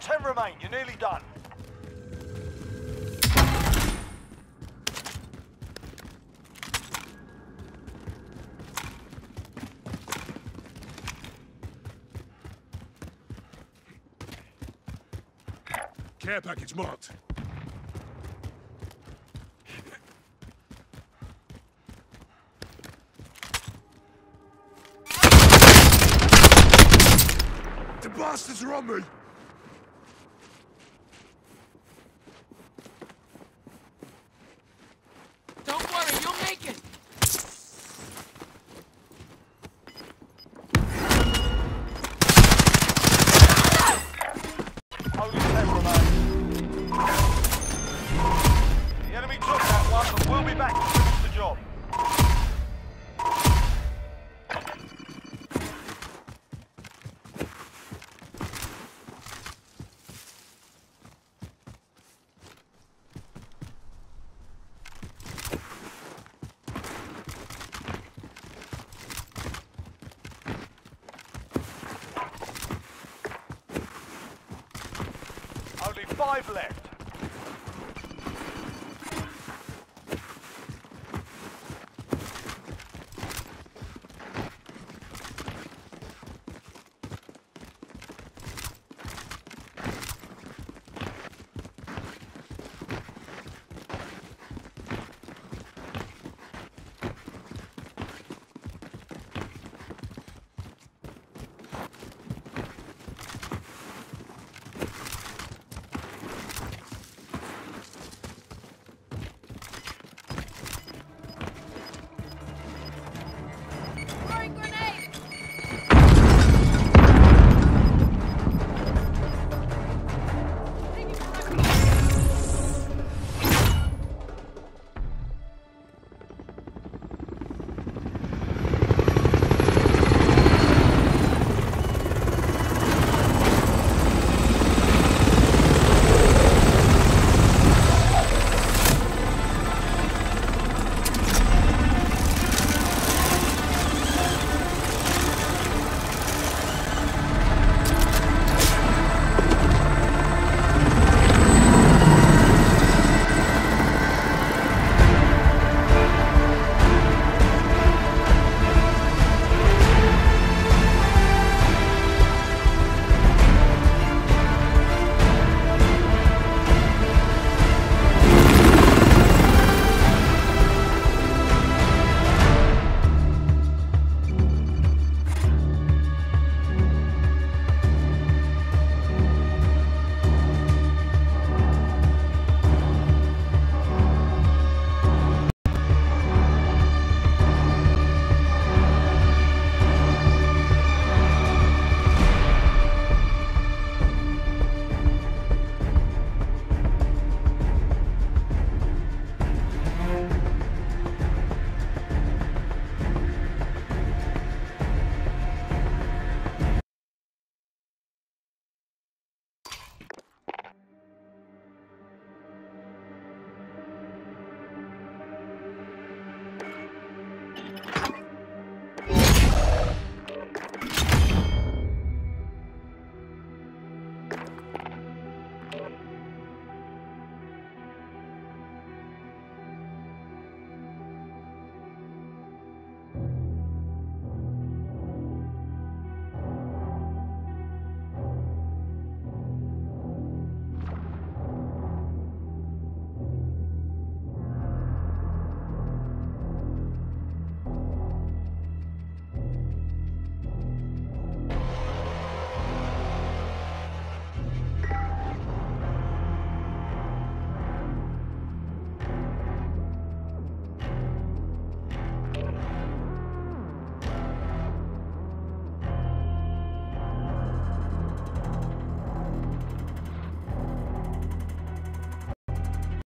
Ten remain. You're nearly done. Care package marked. The bastards are on me! Back to finish the job. Only five left.